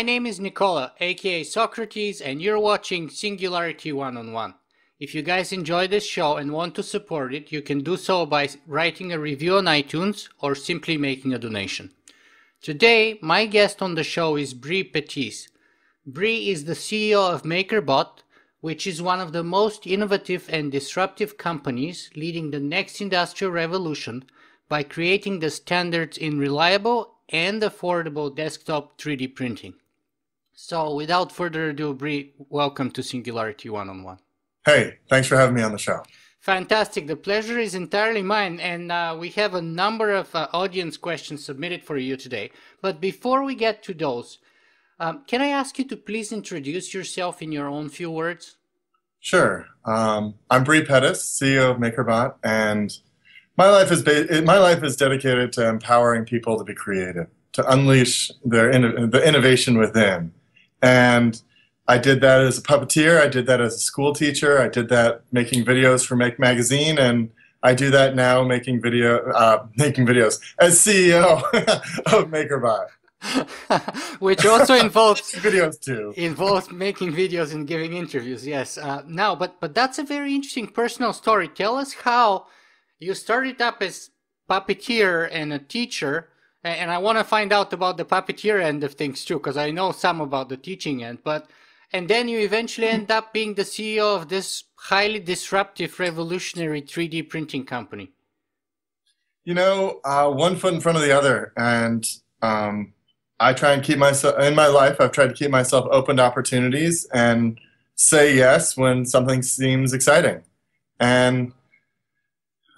My name is Nicola, aka Socrates, and you're watching Singularity One on One. If you guys enjoy this show and want to support it, you can do so by writing a review on iTunes or simply making a donation. Today, my guest on the show is Bre Pettis. Bre is the CEO of MakerBot, which is one of the most innovative and disruptive companies leading the next industrial revolution by creating the standards in reliable and affordable desktop 3D printing. So, without further ado, Bre, welcome to Singularity One on One. Hey, thanks for having me on the show. Fantastic. The pleasure is entirely mine. And uh, we have a number of uh, audience questions submitted for you today. But before we get to those, um, can I ask you to please introduce yourself in your own few words? Sure. Um, I'm Bre Pettis, CEO of MakerBot, and my life is ba- my life is dedicated to empowering people to be creative, to unleash their in- the innovation within. And I did that as a puppeteer. I did that as a school teacher. I did that making videos for Make Magazine, and I do that now making video uh, making videos as CEO of MakerBot. which also involves videos too. Involves making videos and giving interviews. Yes. Uh, now, but but that's a very interesting personal story. Tell us how you started up as puppeteer and a teacher, and I want to find out about the puppeteer end of things too, because I know some about the teaching end. But and then you eventually end up being the CEO of this highly disruptive, revolutionary 3D printing company. You know, uh, one foot in front of the other, and um, I try and keep myself in my life. I've tried to keep myself open to opportunities and say yes when something seems exciting. And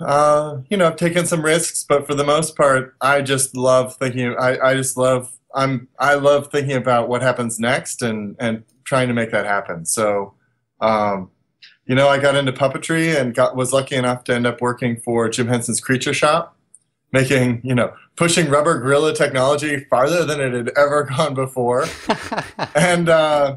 uh, you know, I've taken some risks, but for the most part, I just love thinking. I, I just love. I'm. I love thinking about what happens next and and trying to make that happen. So, um, you know, I got into puppetry and got was lucky enough to end up working for Jim Henson's Creature Shop, making you know pushing rubber gorilla technology farther than it had ever gone before, and uh,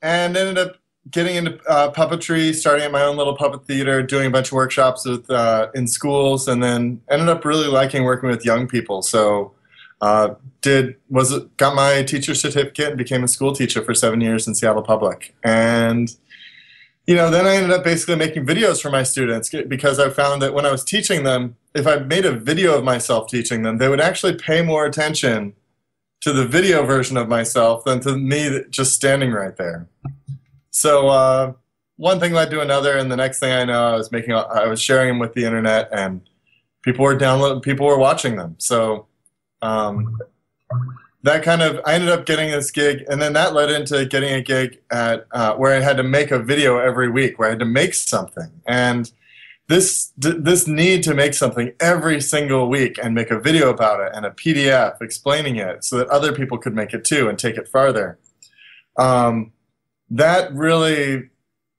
and ended up getting into uh, puppetry, starting at my own little puppet theater, doing a bunch of workshops with uh, in schools, and then ended up really liking working with young people. So. Uh, did was got my teacher certificate and became a school teacher for seven years in Seattle Public, and you know, then I ended up basically making videos for my students because I found that when I was teaching them, if I made a video of myself teaching them, they would actually pay more attention to the video version of myself than to me just standing right there. So uh, one thing led to another, and the next thing I know, I was making, I was sharing them with the internet, and people were downloading, people were watching them. So um, that kind of I ended up getting this gig, and then that led into getting a gig at uh, where I had to make a video every week, where I had to make something, and this this need to make something every single week and make a video about it and a PDF explaining it so that other people could make it too and take it farther. Um, that really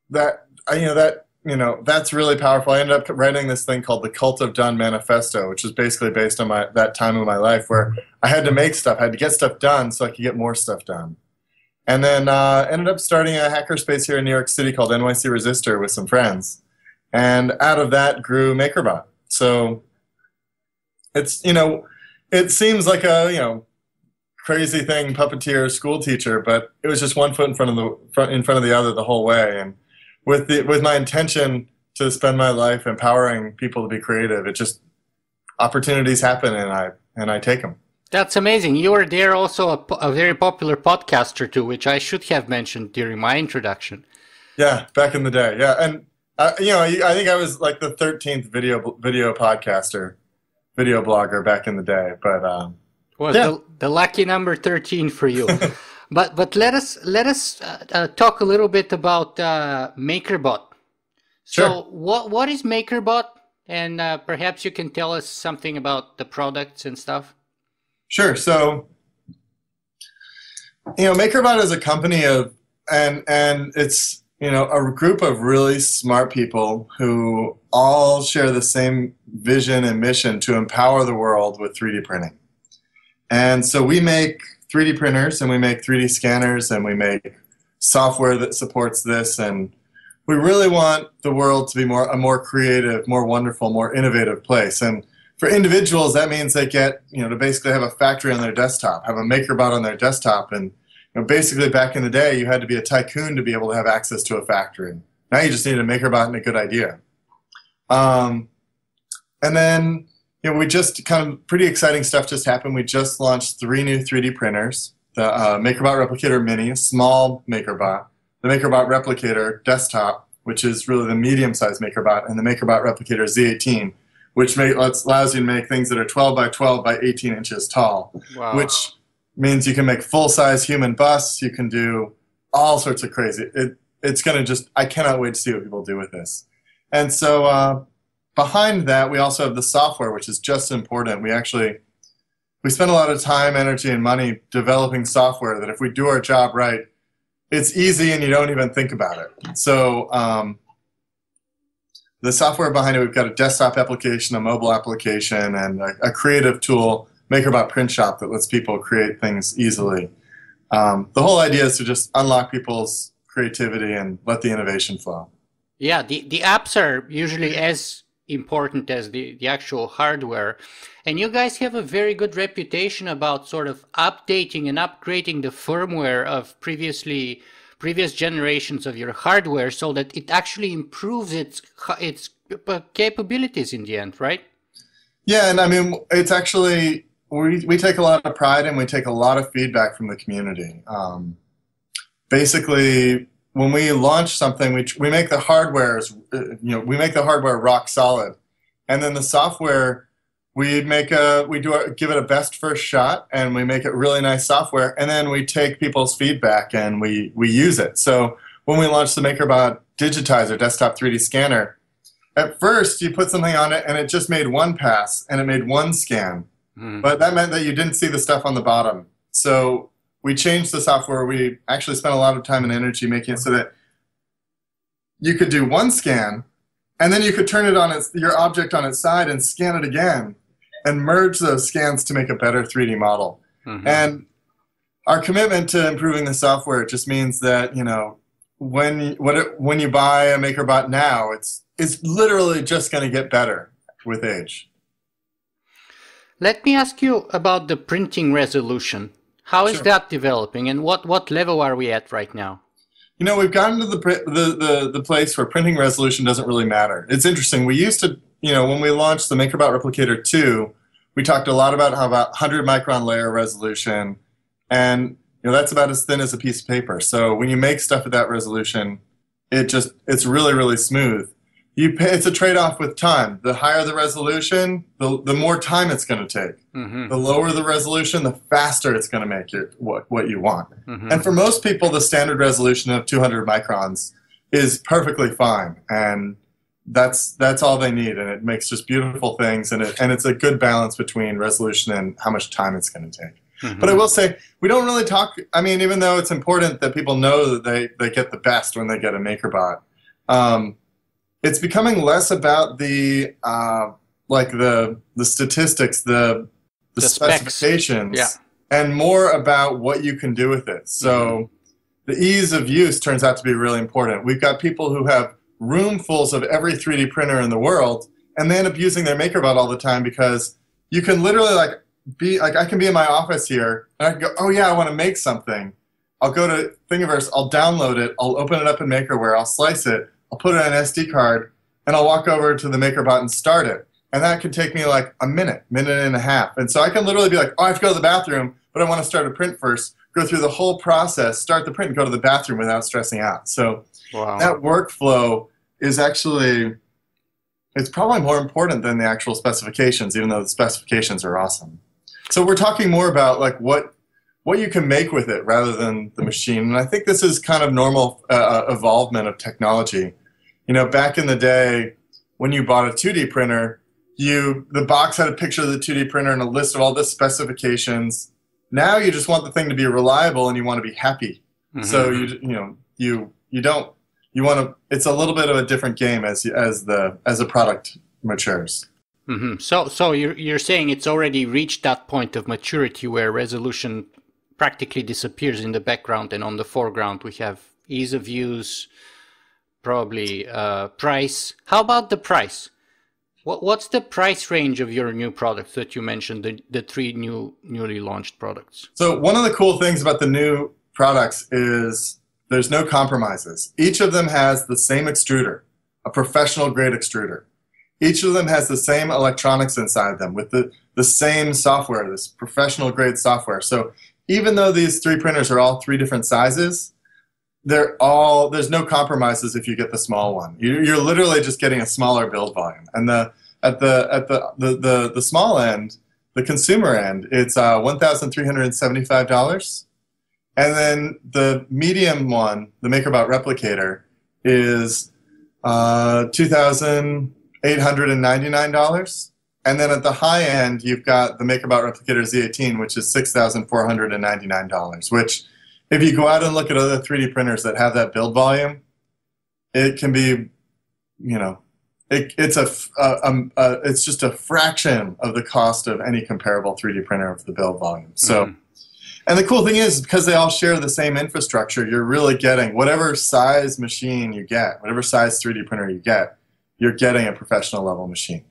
that you know that you know that's really powerful. I ended up writing this thing called the Cult of Done Manifesto, which is basically based on my that time of my life where I had to make stuff, I had to get stuff done so I could get more stuff done. And then uh, ended up starting a hackerspace here in New York City called NYC Resistor with some friends, and out of that grew MakerBot. So it's you know it seems like a you know crazy thing puppeteer school teacher, but it was just one foot in front of the front in front of the other the whole way and with the with my intention to spend my life empowering people to be creative. It just opportunities happen, and I and I take them. That's amazing. You were there also a, a very popular podcaster too, which I should have mentioned during my introduction. Yeah, back in the day. Yeah, and uh, you know, I think I was like the thirteenth video video podcaster, video blogger back in the day. But um, was yeah. the, the lucky number thirteen for you. But but let us let us uh, uh, talk a little bit about uh, MakerBot. So sure. what what is MakerBot, and uh, perhaps you can tell us something about the products and stuff. Sure. So you know, MakerBot is a company of and and it's you know a group of really smart people who all share the same vision and mission to empower the world with 3D printing. And so we make 3D printers and we make 3D scanners and we make software that supports this and we really want the world to be more a more creative, more wonderful, more innovative place. And for individuals, that means they get, you know, to basically have a factory on their desktop, have a MakerBot on their desktop. And you know, basically back in the day, you had to be a tycoon to be able to have access to a factory. Now you just need a MakerBot and a good idea. Um, and then, know, we just kind of pretty exciting stuff just happened. We just launched three new 3D printers. The uh, MakerBot Replicator Mini, a small MakerBot, the MakerBot Replicator Desktop, which is really the medium-sized MakerBot, and the MakerBot Replicator Z18, which may, allows you to make things that are 12 by 12 by 18 inches tall, wow. which means you can make full-size human busts. You can do all sorts of crazy. It, it's going to just, I cannot wait to see what people do with this. And so uh, behind that, we also have the software, which is just important. We actually, we spend a lot of time, energy, and money developing software that if we do our job right, it's easy and you don't even think about it. So um, the software behind it, we've got a desktop application, a mobile application, and a, a creative tool, MakerBot Print Shop, that lets people create things easily. Um, the whole idea is to just unlock people's creativity and let the innovation flow. Yeah, the, the apps are usually as important as the, the actual hardware. And you guys have a very good reputation about sort of updating and upgrading the firmware of previously previous generations of your hardware so that it actually improves its its capabilities in the end, right? Yeah, and I mean it's actually we we take a lot of pride and we take a lot of feedback from the community. Um, basically, when we launch something, we we make the hardware uh, you know we make the hardware rock solid, and then the software we make a we do a, give it a best first shot and we make it really nice software. And then we take people's feedback and we we use it. So when we launched the makerbot digitizer desktop 3d scanner at first you put something on it and it just made one pass and it made one scan. Mm. but that meant that you didn't see the stuff on the bottom. So we changed the software we actually spent a lot of time and energy making it so that you could do one scan and then you could turn it on its your object on its side and scan it again and merge those scans to make a better 3D model. Mm-hmm. And our commitment to improving the software just means that you know when what it, when you buy a MakerBot now, it's it's literally just going to get better with age. Let me ask you about the printing resolution. How is sure. that developing, and what what level are we at right now? You know, we've gotten to the, the the the place where printing resolution doesn't really matter. It's interesting. We used to you know, when we launched the MakerBot Replicator 2, we talked a lot about how about 100 micron layer resolution, and you know that's about as thin as a piece of paper. So when you make stuff at that resolution, it just it's really really smooth. You pay, it's a trade off with time. The higher the resolution, the, the more time it's going to take. Mm-hmm. The lower the resolution, the faster it's going to make your, what what you want. Mm-hmm. And for most people, the standard resolution of 200 microns is perfectly fine. And that's that's all they need and it makes just beautiful things and it, and it's a good balance between resolution and how much time it's going to take mm-hmm. but i will say we don't really talk i mean even though it's important that people know that they, they get the best when they get a makerbot um, it's becoming less about the uh, like the the statistics the the, the specifications yeah. and more about what you can do with it so mm-hmm. the ease of use turns out to be really important we've got people who have roomfuls of every 3D printer in the world, and they end up using their MakerBot all the time because you can literally like be like I can be in my office here and I can go, oh yeah, I want to make something. I'll go to Thingiverse, I'll download it, I'll open it up in Makerware, I'll slice it, I'll put it on an SD card, and I'll walk over to the MakerBot and start it. And that can take me like a minute, minute and a half. And so I can literally be like, oh, I have to go to the bathroom, but I want to start a print first. Go through the whole process, start the print, and go to the bathroom without stressing out. So wow. that workflow is actually it's probably more important than the actual specifications, even though the specifications are awesome. So we're talking more about like what what you can make with it rather than the machine. And I think this is kind of normal uh, uh evolvement of technology. You know, back in the day, when you bought a 2D printer, you the box had a picture of the 2D printer and a list of all the specifications. Now you just want the thing to be reliable and you want to be happy. Mm-hmm. So you you know you you don't you want to it's a little bit of a different game as as the as the product matures mm-hmm. so so you're, you're saying it's already reached that point of maturity where resolution practically disappears in the background and on the foreground we have ease of use probably uh, price how about the price What, what's the price range of your new products that you mentioned, the, the three new newly launched products? So one of the cool things about the new products is there's no compromises. Each of them has the same extruder, a professional grade extruder. Each of them has the same electronics inside them with the, the same software, this professional grade software. So even though these three printers are all three different sizes, they're all there's no compromises if you get the small one. You're, literally just getting a smaller build volume. And the at the at the the, the, the small end, the consumer end, it's uh, one thousand three hundred and seventy five dollars. And then the medium one, the MakerBot Replicator, is uh, two thousand eight hundred and ninety nine dollars. And then at the high end, you've got the MakerBot Replicator Z18, which is six thousand four hundred and ninety nine dollars. Which, if you go out and look at other three D printers that have that build volume, it can be, you know, it, it's a, a, a, it's just a fraction of the cost of any comparable 3D printer of the build volume. So, mm-hmm. and the cool thing is because they all share the same infrastructure, you're really getting whatever size machine you get, whatever size 3D printer you get, you're getting a professional level machine.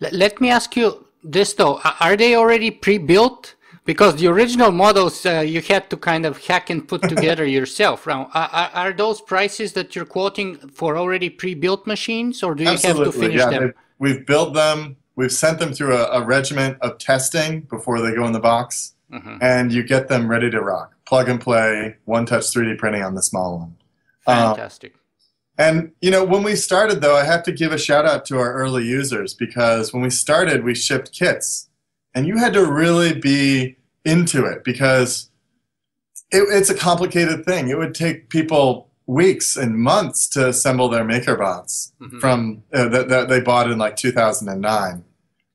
Let me ask you this though: Are they already pre-built? Because the original models uh, you had to kind of hack and put together yourself. Are, are, are, those prices that you're quoting for already pre-built machines, or do you Absolutely. have to finish yeah, them? We've built them. We've sent them through a, a regiment of testing before they go in the box, mm-hmm. and you get them ready to rock. Plug and play, one-touch 3D printing on the small one. Fantastic. Um, and you know, when we started, though, I have to give a shout out to our early users because when we started, we shipped kits and you had to really be into it because it, it's a complicated thing. It would take people weeks and months to assemble their MakerBots mm-hmm. from uh, that, that they bought in like 2009.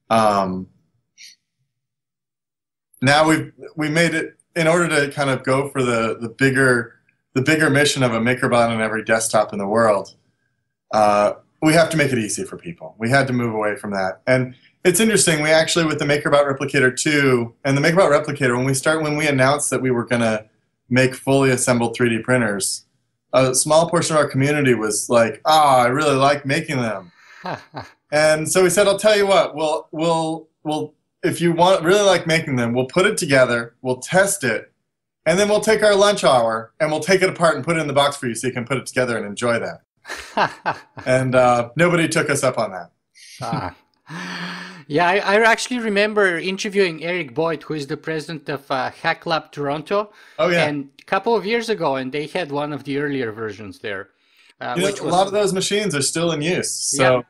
Um, now we we made it in order to kind of go for the the bigger the bigger mission of a MakerBot on every desktop in the world. Uh, we have to make it easy for people. We had to move away from that, and it's interesting. We actually with the MakerBot Replicator 2 and the MakerBot Replicator, when we start when we announced that we were going to make fully assembled 3D printers, a small portion of our community was like, "Ah, oh, I really like making them." and so we said, "I'll tell you what. We'll we'll we'll if you want really like making them, we'll put it together, we'll test it, and then we'll take our lunch hour and we'll take it apart and put it in the box for you so you can put it together and enjoy that." and uh, nobody took us up on that. ah. Yeah, I, I, actually remember interviewing Eric Boyd, who is the president of uh, Hack Lab Toronto. Oh yeah, and a couple of years ago, and they had one of the earlier versions there. Uh, you know, was, a lot of those machines are still in use. So. Yeah.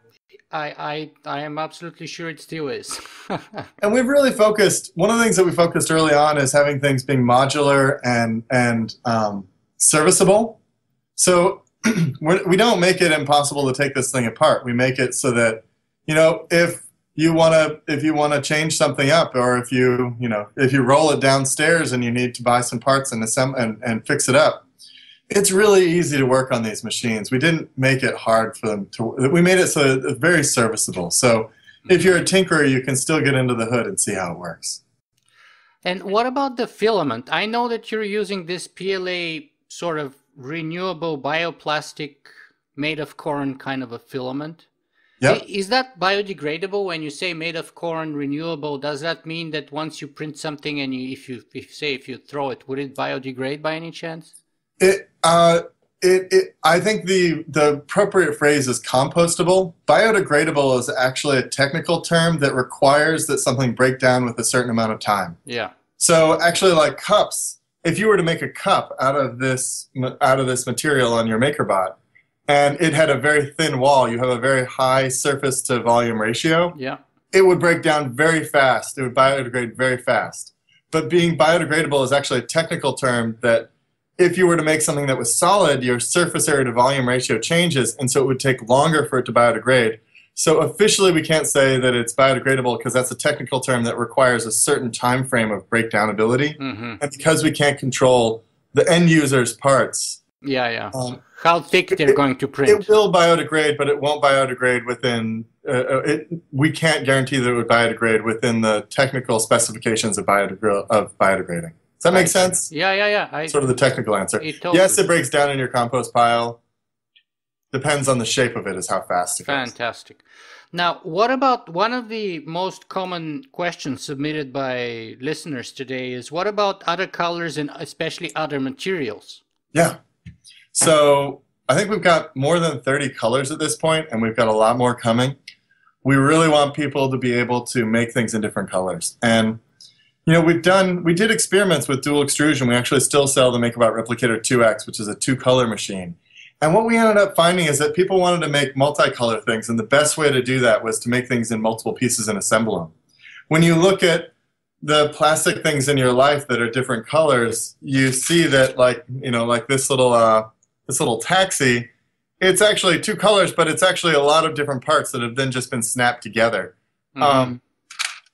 I, I, I am absolutely sure it still is. and we've really focused. One of the things that we focused early on is having things being modular and and um, serviceable. So we don't make it impossible to take this thing apart. We make it so that you know if you want to if you want to change something up or if you you know if you roll it downstairs and you need to buy some parts and assemble and, and fix it up it's really easy to work on these machines. We didn't make it hard for them to we made it so very serviceable. So if you're a tinkerer you can still get into the hood and see how it works. And what about the filament? I know that you're using this pla sort of renewable bioplastic made of corn kind of a filament Yep. Is that biodegradable when you say made of corn renewable? Does that mean that once you print something and you, if you if say if you throw it, would it biodegrade by any chance? It uh it, it I think the the appropriate phrase is compostable. Biodegradable is actually a technical term that requires that something break down with a certain amount of time. Yeah. So actually like cups, if you were to make a cup out of this out of this material on your MakerBot, and it had a very thin wall. You have a very high surface to volume ratio. Yeah. It would break down very fast. It would biodegrade very fast. But being biodegradable is actually a technical term that if you were to make something that was solid, your surface area to volume ratio changes, and so it would take longer for it to biodegrade. So officially, we can't say that it's biodegradable because that's a technical term that requires a certain time frame of breakdown ability, mm-hmm. and because we can't control the end user's parts. Yeah, yeah. Um, how thick they're it, going to print. It will biodegrade, but it won't biodegrade within. Uh, uh, it, we can't guarantee that it would biodegrade within the technical specifications of, biodegra- of biodegrading. Does that make sense? Yeah, yeah, yeah. I, sort of the technical answer. It totally yes, it breaks down in your compost pile. Depends on the shape of it, is how fast it Fantastic. goes. Now, what about one of the most common questions submitted by listeners today is what about other colors and especially other materials? Yeah. So I think we've got more than 30 colors at this point, and we've got a lot more coming. We really want people to be able to make things in different colors. And you know, we've done we did experiments with dual extrusion. We actually still sell the MakerBot Replicator 2X, which is a two-color machine. And what we ended up finding is that people wanted to make multicolor things, and the best way to do that was to make things in multiple pieces and assemble them. When you look at the plastic things in your life that are different colors, you see that like you know, like this little uh, this little taxi, it's actually two colors, but it's actually a lot of different parts that have then just been snapped together. Mm-hmm. Um,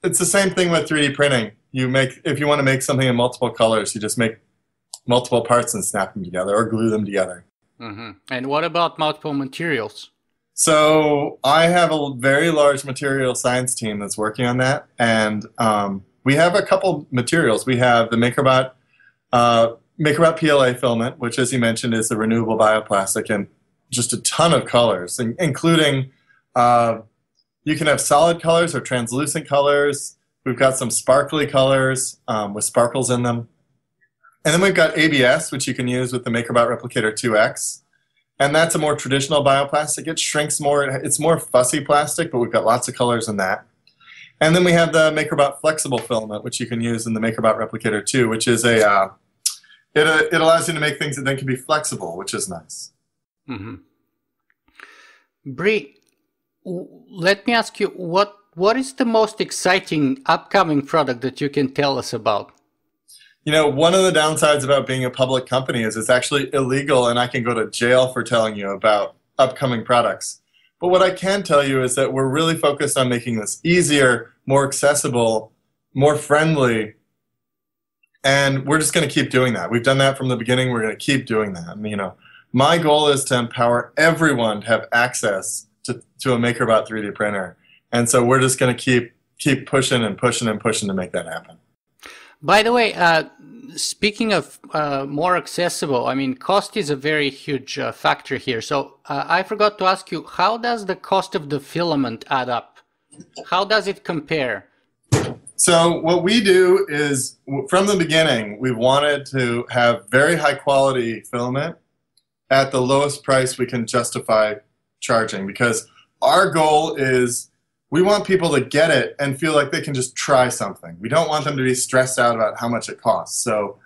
it's the same thing with 3D printing. You make if you want to make something in multiple colors, you just make multiple parts and snap them together or glue them together. Mm-hmm. And what about multiple materials? So I have a very large material science team that's working on that, and um, we have a couple materials. We have the MakerBot uh, MakerBot PLA filament, which, as you mentioned, is a renewable bioplastic, and just a ton of colors, including uh, you can have solid colors or translucent colors. We've got some sparkly colors um, with sparkles in them. And then we've got ABS, which you can use with the MakerBot Replicator 2X. And that's a more traditional bioplastic. It shrinks more. It's more fussy plastic, but we've got lots of colors in that. And then we have the MakerBot Flexible Filament, which you can use in the MakerBot Replicator 2, which is a, uh, it, uh, it allows you to make things that then can be flexible, which is nice. Mm-hmm. Bre, let me ask you, what what is the most exciting upcoming product that you can tell us about? You know, one of the downsides about being a public company is it's actually illegal and I can go to jail for telling you about upcoming products. But what I can tell you is that we're really focused on making this easier, more accessible, more friendly. And we're just going to keep doing that. We've done that from the beginning. We're going to keep doing that. And, you know, my goal is to empower everyone to have access to, to a MakerBot 3D printer. And so we're just going to keep keep pushing and pushing and pushing to make that happen. By the way, uh, speaking of uh, more accessible, I mean, cost is a very huge uh, factor here. So uh, I forgot to ask you, how does the cost of the filament add up? How does it compare? So what we do is, from the beginning, we wanted to have very high quality filament at the lowest price we can justify charging because our goal is we want people to get it and feel like they can just try something. We don't want them to be stressed out about how much it costs. So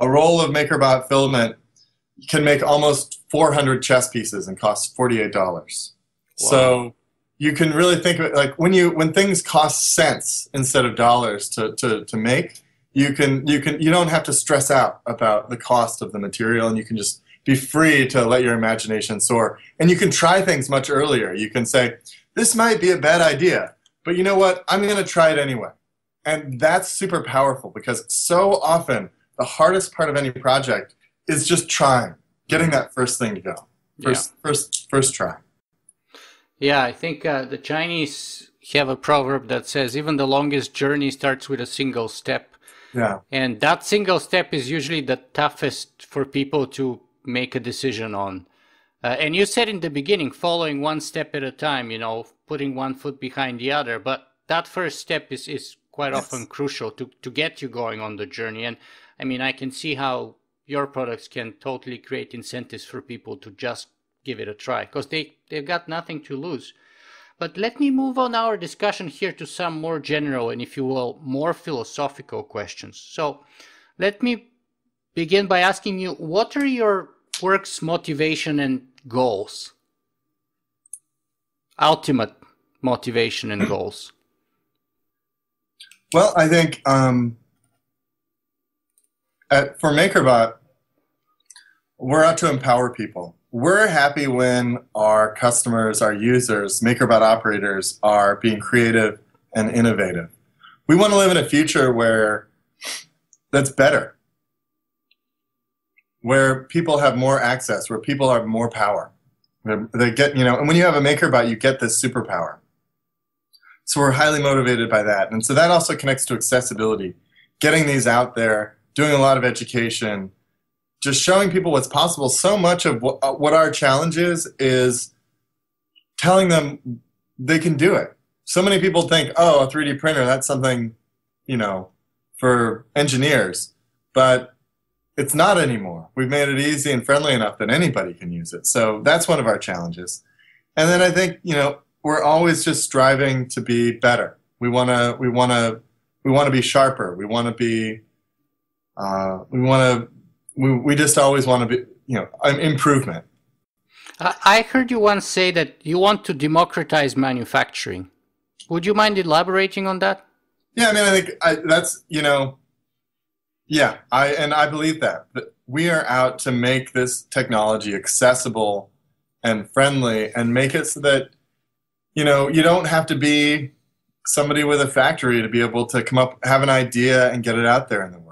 a roll of MakerBot filament can make almost 400 chess pieces and costs $48. Wow. So you can really think of it like when you when things cost cents instead of dollars to, to, to make, you can you can you don't have to stress out about the cost of the material and you can just be free to let your imagination soar. And you can try things much earlier. You can say, this might be a bad idea, but you know what? I'm going to try it anyway. And that's super powerful because so often the hardest part of any project is just trying, getting that first thing to go. First, yeah. first, first try. Yeah, I think uh, the Chinese have a proverb that says even the longest journey starts with a single step. Yeah. And that single step is usually the toughest for people to make a decision on. Uh, and you said in the beginning, following one step at a time, you know, putting one foot behind the other. But that first step is, is quite yes. often crucial to, to get you going on the journey. And I mean, I can see how your products can totally create incentives for people to just give it a try because they, they've got nothing to lose. But let me move on our discussion here to some more general and, if you will, more philosophical questions. So let me begin by asking you what are your work's motivation and goals? Ultimate motivation and goals. Well, I think um, at, for MakerBot, we're out to empower people. We're happy when our customers, our users, MakerBot operators are being creative and innovative. We want to live in a future where that's better where people have more access, where people have more power. They get, you know, and when you have a MakerBot, you get this superpower. So we're highly motivated by that. And so that also connects to accessibility, getting these out there, doing a lot of education, just showing people what's possible. So much of what, uh, what our challenge is, is telling them they can do it. So many people think, oh, a 3D printer, that's something, you know, for engineers. But it's not anymore. We've made it easy and friendly enough that anybody can use it. So that's one of our challenges. And then I think, you know, we're always just striving to be better. We want to, we want to, we want to be sharper. We want to be, uh, we want to, we, we just always want to be, you know, improvement. I heard you once say that you want to democratize manufacturing. Would you mind elaborating on that? Yeah, I mean, I think I, that's you know, yeah, I and I believe that we are out to make this technology accessible and friendly, and make it so that you know you don't have to be somebody with a factory to be able to come up, have an idea, and get it out there in the world.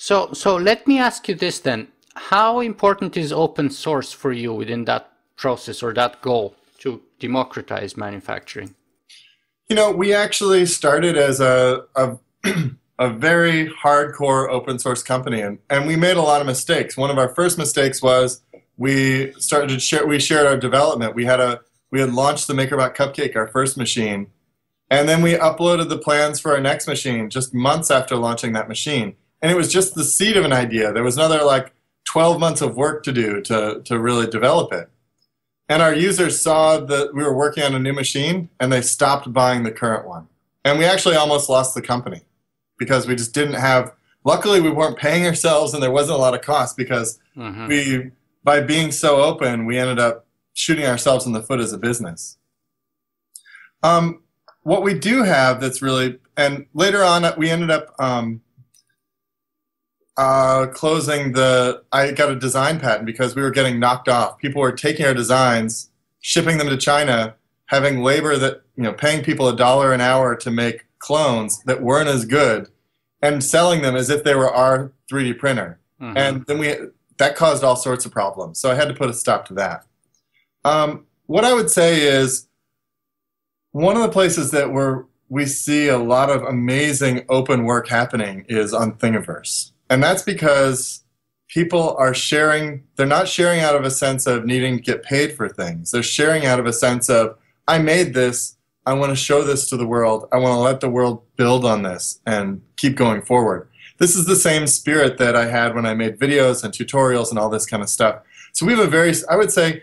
So, so let me ask you this then: How important is open source for you within that process or that goal to democratize manufacturing? You know, we actually started as a, a, a very hardcore open source company, and, and we made a lot of mistakes. One of our first mistakes was we started to share. We shared our development. We had a we had launched the MakerBot Cupcake, our first machine, and then we uploaded the plans for our next machine just months after launching that machine. And it was just the seed of an idea. There was another like 12 months of work to do to, to really develop it. And our users saw that we were working on a new machine and they stopped buying the current one. And we actually almost lost the company because we just didn't have, luckily, we weren't paying ourselves and there wasn't a lot of cost because mm-hmm. we, by being so open, we ended up shooting ourselves in the foot as a business. Um, what we do have that's really, and later on, we ended up um, uh, closing the, I got a design patent because we were getting knocked off. People were taking our designs, shipping them to China, having labor that, you know, paying people a dollar an hour to make clones that weren't as good and selling them as if they were our 3D printer. Mm-hmm. And then we, that caused all sorts of problems. So I had to put a stop to that. Um, what I would say is one of the places that we're, we see a lot of amazing open work happening is on Thingiverse. And that's because people are sharing, they're not sharing out of a sense of needing to get paid for things. They're sharing out of a sense of, I made this, I want to show this to the world, I want to let the world build on this and keep going forward. This is the same spirit that I had when I made videos and tutorials and all this kind of stuff. So we have a very, I would say,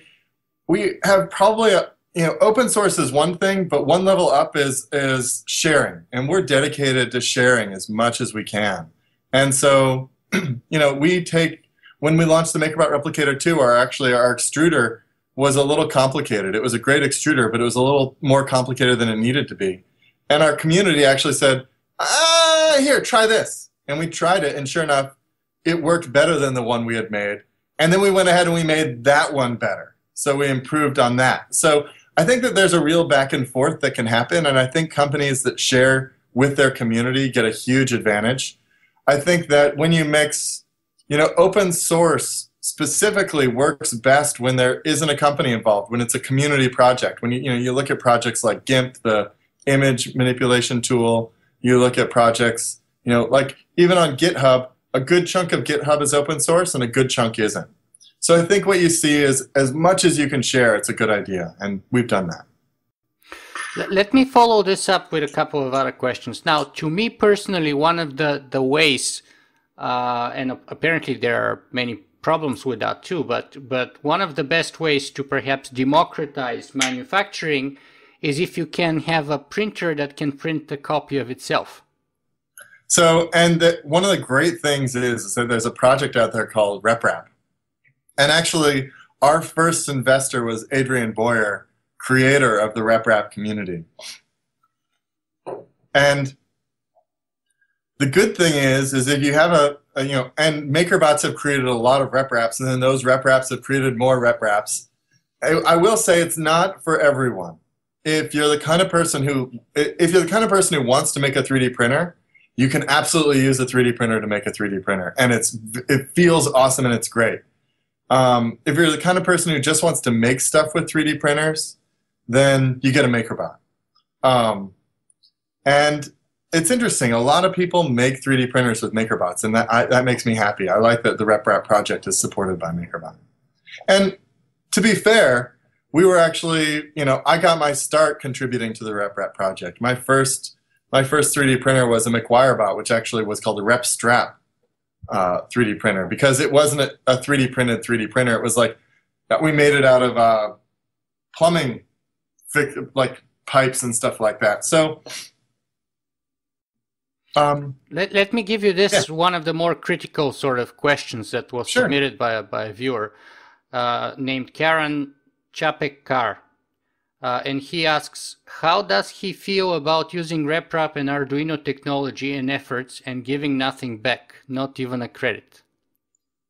we have probably a, you know, open source is one thing, but one level up is is sharing, and we're dedicated to sharing as much as we can. And so, you know, we take when we launched the MakerBot Replicator 2, our actually our extruder was a little complicated. It was a great extruder, but it was a little more complicated than it needed to be. And our community actually said, "Ah, here, try this." And we tried it, and sure enough, it worked better than the one we had made. And then we went ahead and we made that one better. So we improved on that. So I think that there's a real back and forth that can happen, and I think companies that share with their community get a huge advantage. I think that when you mix, you know, open source specifically works best when there isn't a company involved, when it's a community project. When you, you know, you look at projects like GIMP, the image manipulation tool, you look at projects, you know, like even on GitHub, a good chunk of GitHub is open source and a good chunk isn't. So I think what you see is as much as you can share, it's a good idea, and we've done that. Let me follow this up with a couple of other questions. Now, to me personally, one of the, the ways, uh, and apparently there are many problems with that too, but, but one of the best ways to perhaps democratize manufacturing is if you can have a printer that can print a copy of itself. So, and the, one of the great things is, is that there's a project out there called RepRap. And actually, our first investor was Adrian Bowyer, creator of the RepRap community. And the good thing is, is if you have a, a, you know, and MakerBots have created a lot of rep RepRaps, and then those rep RepRaps have created more RepRaps. I, I will say it's not for everyone. If you're the kind of person who, if you're the kind of person who wants to make a 3D printer, you can absolutely use a 3D printer to make a 3D printer, and it's it feels awesome and it's great. Um, if you're the kind of person who just wants to make stuff with 3D printers, then you get a MakerBot. Um, and it's interesting. A lot of people make 3D printers with MakerBots, and that I, that makes me happy. I like that the RepRap project is supported by MakerBot. And to be fair, we were actually, you know, I got my start contributing to the RepRap project. My first my first 3D printer was a McWireBot, which actually was called a RepStrap uh, 3D printer because it wasn't a, a, 3D printed 3D printer. It was like that we made it out of uh, plumbing, like pipes and stuff like that. So. Um, let, let me give you this yeah. one of the more critical sort of questions that was sure. submitted by a, by a viewer uh, named Karen Chapek-Carr. Uh, and he asks, how does he feel about using RepRap and Arduino technology and efforts and giving nothing back, not even a credit?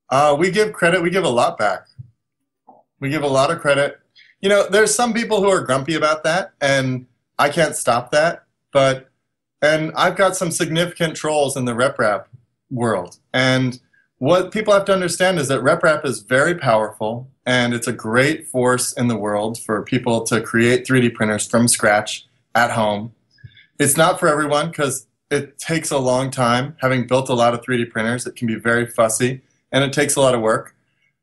Uh, we give credit, we give a lot back. We give a lot of credit. You know, there's some people who are grumpy about that, and I can't stop that. But, and I've got some significant trolls in the RepRap world. And what people have to understand is that RepRap is very powerful and it's a great force in the world for people to create 3D printers from scratch at home. It's not for everyone because it takes a long time. Having built a lot of 3D printers, it can be very fussy and it takes a lot of work.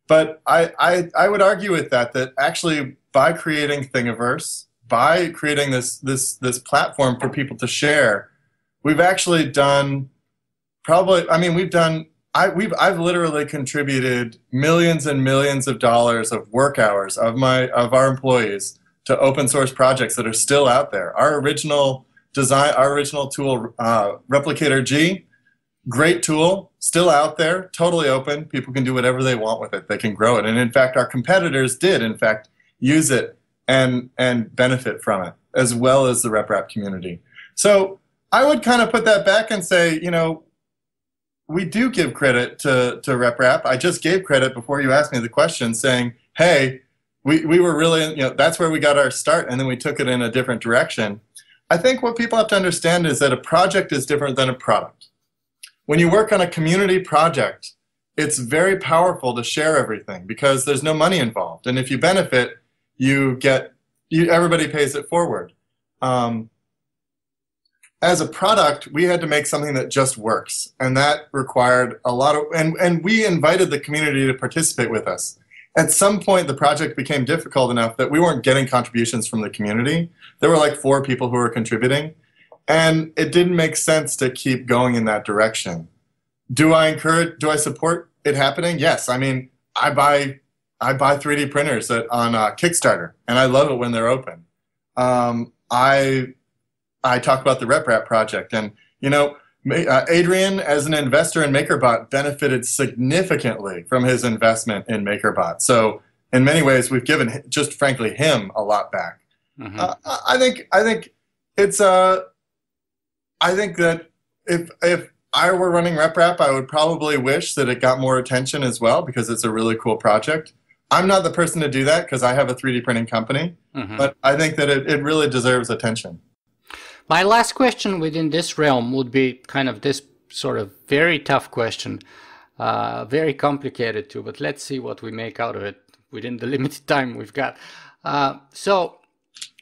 But I, I, I would argue with that that actually by creating Thingiverse, by creating this, this, this platform for people to share, we've actually done probably, I mean, we've done I, we've, I've literally contributed millions and millions of dollars of work hours of my of our employees to open source projects that are still out there. Our original design, our original tool, uh, Replicator G, great tool, still out there, totally open. People can do whatever they want with it. They can grow it, and in fact, our competitors did, in fact, use it and and benefit from it as well as the RepRap community. So I would kind of put that back and say, you know, we do give credit to, to RepRap. I just gave credit before you asked me the question saying, hey, we, we were really, you know, that's where we got our start and then we took it in a different direction. I think what people have to understand is that a project is different than a product. When you work on a community project, it's very powerful to share everything because there's no money involved. And if you benefit, you get, you, everybody pays it forward. Um, as a product, we had to make something that just works. And that required a lot of, and, and we invited the community to participate with us. At some point, the project became difficult enough that we weren't getting contributions from the community. There were like four people who were contributing. And it didn't make sense to keep going in that direction. Do I encourage, do I support it happening? Yes. I mean, I buy, I buy 3D printers at, on uh, Kickstarter, and I love it when they're open. Um, I I talk about the RepRap project. And, you know, uh, Adrian, as an investor in MakerBot, benefited significantly from his investment in MakerBot. So, in many ways, we've given just frankly him a lot back. Mm-hmm. Uh, I think I think it's uh, I think that if if I were running RepRap, I would probably wish that it got more attention as well because it's a really cool project. I'm not the person to do that because I have a 3D printing company, mm-hmm. but I think that it, it really deserves attention. My last question within this realm would be kind of this sort of very tough question, uh, very complicated too, but let's see what we make out of it within the limited time we've got. Uh, so,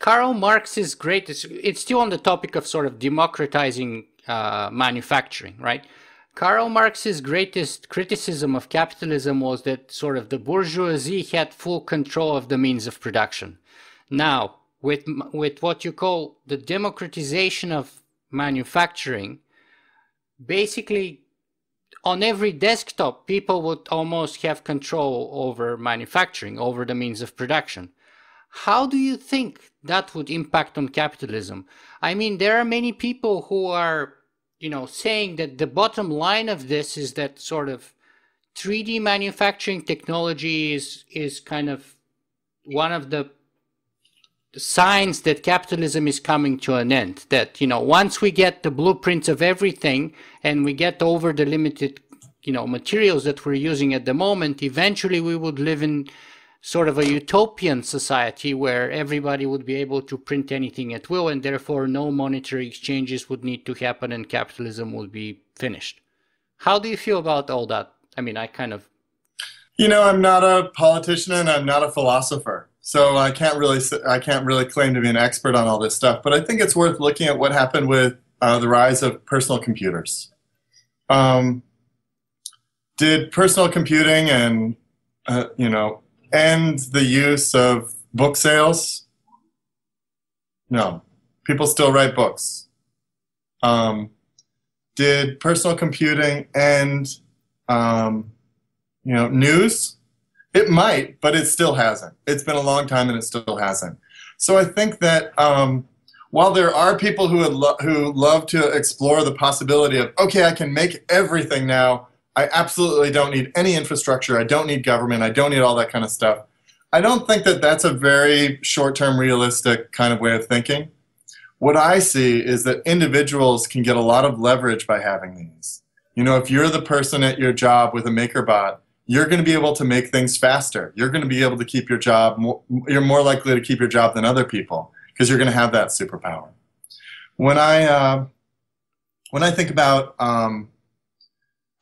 Karl Marx's greatest, it's still on the topic of sort of democratizing uh, manufacturing, right? Karl Marx's greatest criticism of capitalism was that sort of the bourgeoisie had full control of the means of production. Now, with with what you call the democratization of manufacturing basically on every desktop people would almost have control over manufacturing over the means of production how do you think that would impact on capitalism i mean there are many people who are you know saying that the bottom line of this is that sort of 3d manufacturing technology is is kind of one of the signs that capitalism is coming to an end. That, you know, once we get the blueprints of everything and we get over the limited, you know, materials that we're using at the moment, eventually we would live in sort of a utopian society where everybody would be able to print anything at will and therefore no monetary exchanges would need to happen and capitalism would be finished. How do you feel about all that? I mean, I kind of. You know, I'm not a politician and I'm not a philosopher. So I can't really I can't really claim to be an expert on all this stuff, but I think it's worth looking at what happened with uh, the rise of personal computers. Um, did personal computing and uh, you know end the use of book sales? No. People still write books. Um, did personal computing and um, you know news? It might, but it still hasn't. It's been a long time and it still hasn't. So I think that um, while there are people who lo- who love to explore the possibility of okay, I can make everything now. I absolutely don't need any infrastructure. I don't need government. I don't need all that kind of stuff. I don't think that that's a very short-term, realistic kind of way of thinking. What I see is that individuals can get a lot of leverage by having these. You know, if you're the person at your job with a MakerBot, you're going to be able to make things faster. You're going to be able to keep your job. More, you're more likely to keep your job than other people because you're going to have that superpower. When I uh, when I think about um,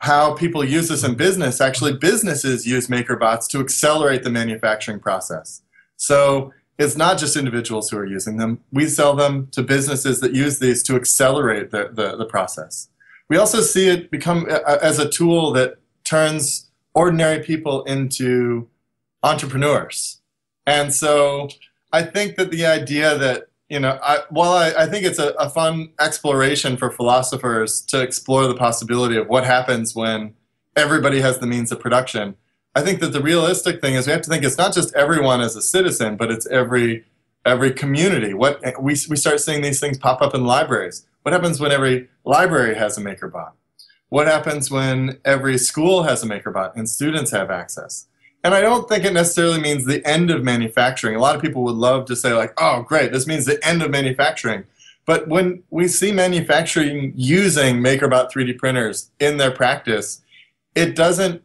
how people use this in business, actually businesses use MakerBots to accelerate the manufacturing process. So it's not just individuals who are using them. We sell them to businesses that use these to accelerate the, the, the process. We also see it become a, as a tool that turns ordinary people into entrepreneurs. And so I think that the idea that, you know, I, while I, I think it's a, a fun exploration for philosophers to explore the possibility of what happens when everybody has the means of production, I think that the realistic thing is we have to think it's not just everyone as a citizen, but it's every every community. What we we start seeing these things pop up in libraries. What happens when every library has a MakerBot? What happens when every school has a MakerBot and students have access? And I don't think it necessarily means the end of manufacturing. A lot of people would love to say, like, oh, great, this means the end of manufacturing. But when we see manufacturing using MakerBot 3D printers in their practice, it doesn't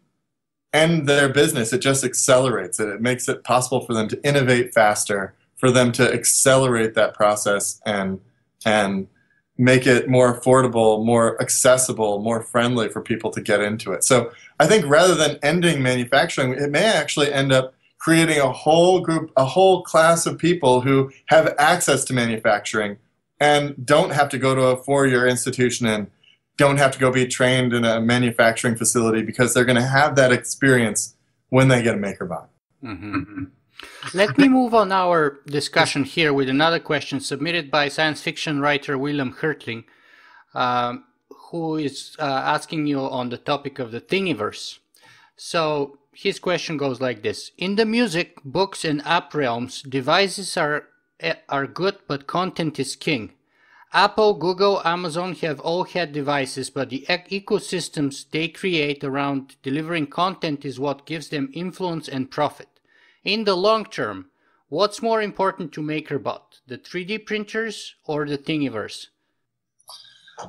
end their business. It just accelerates it. It makes it possible for them to innovate faster, for them to accelerate that process and and make it more affordable, more accessible, more friendly for people to get into it. So I think rather than ending manufacturing, it may actually end up creating a whole group, a whole class of people who have access to manufacturing and don't have to go to a four-year institution and don't have to go be trained in a manufacturing facility because they're going to have that experience when they get a MakerBot. Mm-hmm. Let me move on our discussion here with another question submitted by science fiction writer William Hertling, um, who is uh, asking you on the topic of the Thingiverse. So his question goes like this: In the music, books, and app realms, devices are eh, are good, but content is king. Apple, Google, Amazon have all had devices, but the ecosystems they create around delivering content is what gives them influence and profit. In the long term, what's more important to MakerBot, the 3D printers or the Thingiverse?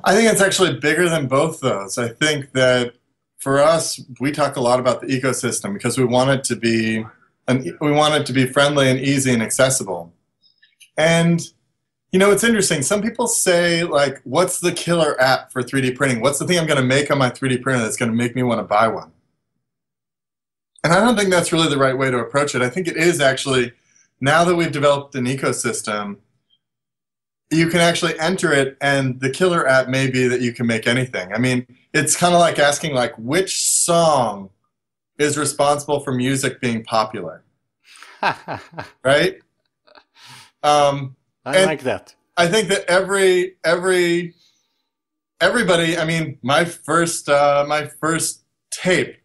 I think it's actually bigger than both those. I think that for us, we talk a lot about the ecosystem because we want it to be and we want it to be friendly and easy and accessible. And you know, it's interesting. Some people say, like, what's the killer app for 3D printing? What's the thing I'm going to make on my 3D printer that's going to make me want to buy one? And I don't think that's really the right way to approach it. I think it is actually, now that we've developed an ecosystem, you can actually enter it, and the killer app may be that you can make anything. I mean, it's kind of like asking, like, which song is responsible for music being popular? right? Um, I like that. I think that every every everybody. I mean, my first uh, my first tape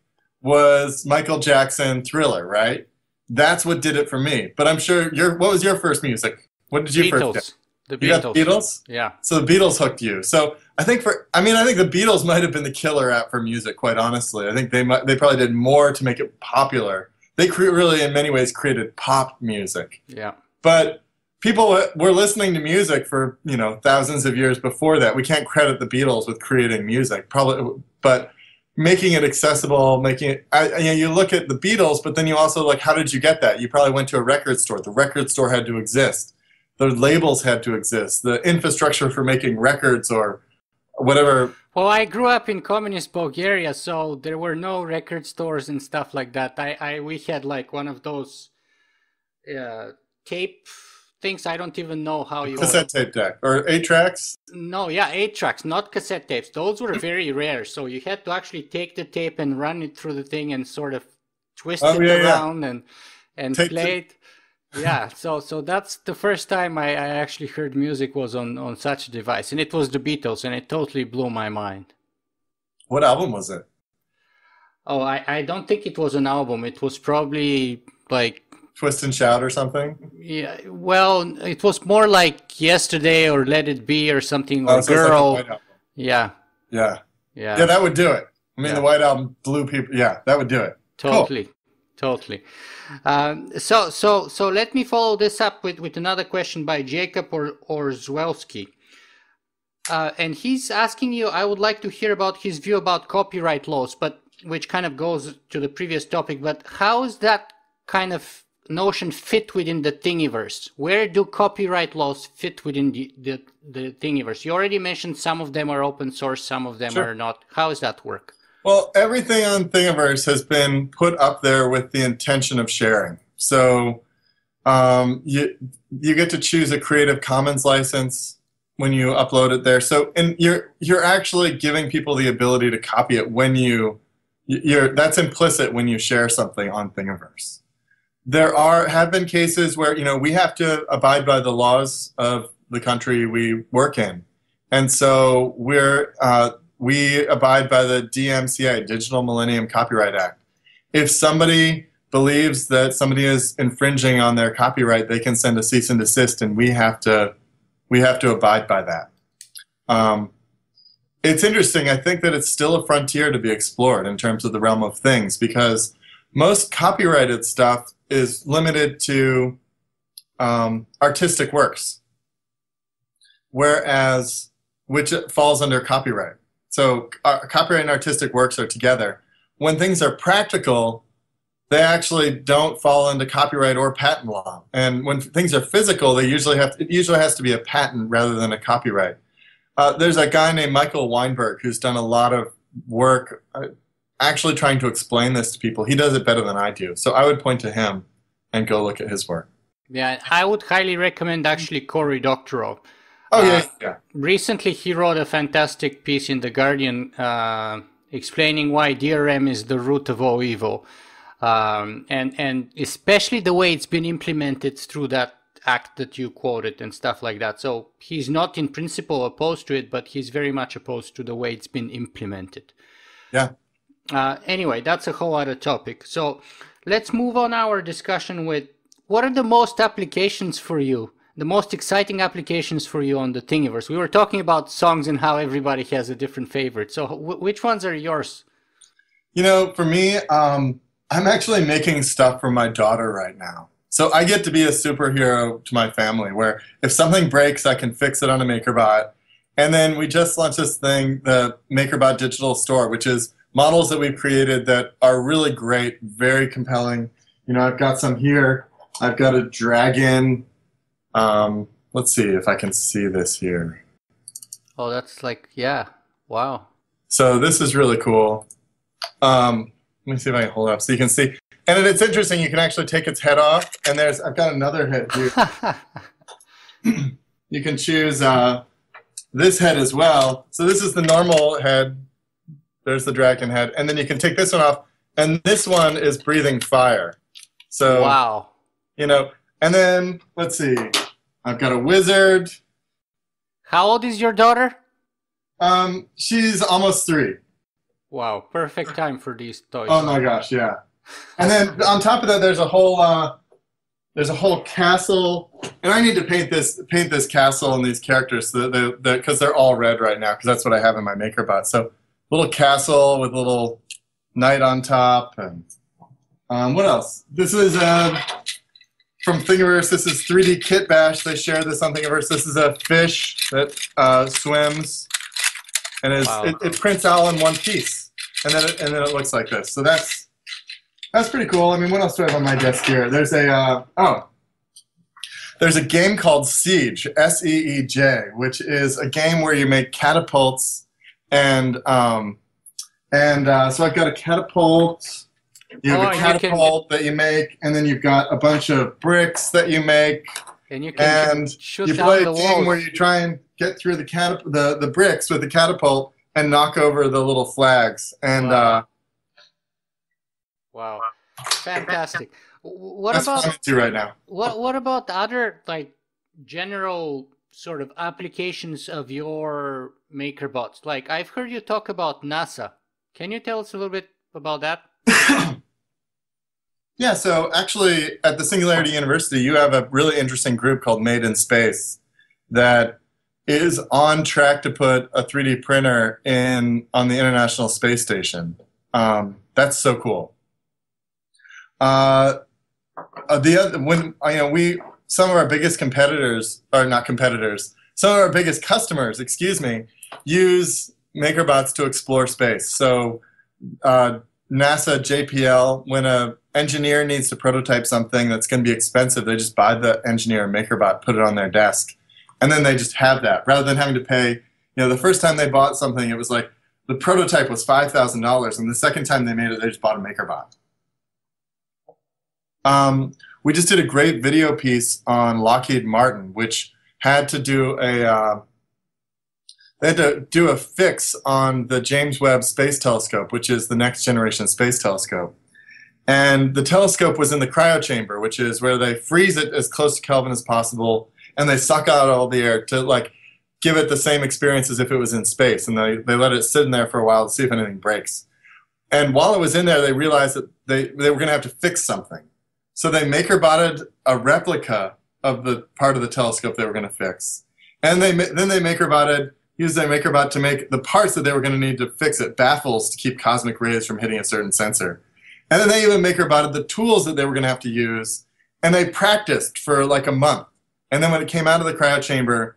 was Michael Jackson Thriller, right? That's what did it for me. But I'm sure your what was your first music? What did you Beatles. first get? The Beatles. You Beatles? Yeah. So the Beatles hooked you. So I think for I mean I think the Beatles might have been the killer app for music. Quite honestly, I think they might they probably did more to make it popular. They cre- really in many ways created pop music. Yeah. But people were listening to music for you know thousands of years before that. We can't credit the Beatles with creating music, probably, but making it accessible, making it. I, you, know, you look at the Beatles, but then you also like, how did you get that? You probably went to a record store. The record store had to exist. The labels had to exist. The infrastructure for making records or whatever. Well, I grew up in communist Bulgaria, so there were no record stores and stuff like that. I, I we had like one of those uh, tape things I don't even know how you cassette tape deck or eight tracks. No, yeah, eight tracks, not cassette tapes. Those were very rare, so you had to actually take the tape and run it through the thing and sort of twist oh, it yeah, around yeah. and and tape play it. yeah, so so that's the first time I, I actually heard music was on on such a device, and it was the Beatles, and it totally blew my mind. What album was it? Oh, I, I don't think it was an album. It was probably like Twist and Shout or something? Yeah, well, it was more like Yesterday or Let It Be or something or Oh, so it's like Girl. Yeah, Yeah. yeah, Yeah, that would do it. I mean, Yeah. the White Album blew people. Yeah, that would do it. totally, totally. Um, so so so let me follow this up with with another question by Jacob or or Zwelski. Uh, and he's asking you, I would like to hear about his view about copyright laws, but which kind of goes to the previous topic. But how is that kind of notion fit within the Thingiverse? Where do copyright laws fit within the, the, the Thingiverse? You already mentioned some of them are open source, some of them Sure. are not. How does that work? Well, everything on Thingiverse has been put up there with the intention of sharing. So um, you you get to choose a Creative Commons license when you upload it there. So and you're you're actually giving people the ability to copy it when you you're that's implicit when you share something on Thingiverse. There are have been cases where you know we have to abide by the laws of the country we work in, and so we're uh, we abide by the DMCA, Digital Millennium Copyright Act. If somebody believes that somebody is infringing on their copyright, they can send a cease and desist, and we have to we have to abide by that. Um, it's interesting. I think that it's still a frontier to be explored in terms of the realm of things because most copyrighted stuff is limited to um, artistic works, whereas which falls under copyright. So uh, copyright and artistic works are together. When things are practical, they actually don't fall into copyright or patent law. And when things are physical, they usually have it usually has to be a patent rather than a copyright. Uh, there's a guy named Michael Weinberg who's done a lot of work uh, actually trying to explain this to people. He does it better than I do. So I would point to him and go look at his work. Yeah, I would highly recommend actually Cory Doctorow. Oh Uh, yeah, yeah. Recently, he wrote a fantastic piece in The Guardian uh, explaining why DRM is the root of all evil. Um, and, and especially the way it's been implemented through that act that you quoted and stuff like that. So he's not in principle opposed to it, but he's very much opposed to the way it's been implemented. Yeah. Uh, anyway, that's a whole other topic. So let's move on our discussion with what are the most applications for you, the most exciting applications for you on the Thingiverse? We were talking about songs and how everybody has a different favorite. So which ones are yours? You know, for me, um, I'm actually making stuff for my daughter right now. So I get to be a superhero to my family where if something breaks, I can fix it on a MakerBot. And then we just launched this thing, the MakerBot Digital Store, which is models that we've created that are really great, very compelling. You know, I've got some here. I've got a dragon. Um, let's see if I can see this here. Oh, that's like, yeah. Wow. So this is really cool. Um, let me see if I can hold up so you can see. And it's interesting. You can actually take its head off, and there's I've got another head here. you can choose uh, this head as well. So this is the normal head. There's the dragon head, and then you can take this one off, and this one is breathing fire. So wow. you know, and then let's see. I've got a wizard. How old is your daughter? Um, she's almost three. Wow, perfect time for these toys. Oh my gosh, yeah. And then on top of that, there's a whole uh, there's a whole castle, and I need to paint this paint this castle and these characters so that they because they're all red right now because that's what I have in my MakerBot. So little castle with a little knight on top, and um, what else? This is uh, from Thingiverse. This is 3D Kit Bash. They share this on Thingiverse. This is a fish that uh, swims, and is Wow. it, it prints all in one piece, and then it, and then it looks like this. So that's that's pretty cool. I mean, what else do I have on my desk here? There's a uh, oh, there's a game called Siege, S E E J, which is a game where you make catapults, and um, and uh, so I've got a catapult. You have Oh, a you can- catapult that you make, and then you've got a bunch of bricks that you make, and you can and shoot you play a game where you try and get through the catap- the the bricks with the catapult and knock over the little flags. And Wow. uh, Wow, fantastic. What about what right now. what what about the other like general sort of applications of your MakerBots? Like I've heard you talk about NASA. Can you tell us a little bit about that? Yeah, so actually at the Singularity University, you have a really interesting group called Made in Space that is on track to put a 3D printer in on the International Space Station. Um, that's so cool. Uh, uh, the other, when you know we some of our biggest competitors are not competitors, some of our biggest customers, excuse me, use MakerBots to explore space. So uh, NASA, JPL, when a engineer needs to prototype something that's going to be expensive, they just buy the engineer a MakerBot, put it on their desk, and then they just have that rather than having to pay. You know, the first time they bought something, it was like the prototype was five thousand dollars, and the second time they made it, they just bought a MakerBot. Um, we just did a great video piece on Lockheed Martin, which had to do a uh, they had to do a fix on the James Webb Space Telescope, which is the next generation space telescope. And the telescope was in the cryo chamber, which is where they freeze it as close to Kelvin as possible, and they suck out all the air to like give it the same experience as if it was in space. And they, they let it sit in there for a while to see if anything breaks. And while it was in there, they realized that they, they were going to have to fix something. So they maker-botted a replica of the part of the telescope they were going to fix. And they then they maker-botted used their MakerBot to make the parts that they were going to need to fix it, baffles to keep cosmic rays from hitting a certain sensor. And then they even MakerBotted the tools that they were going to have to use, and they practiced for like a month. And then when it came out of the cryo chamber,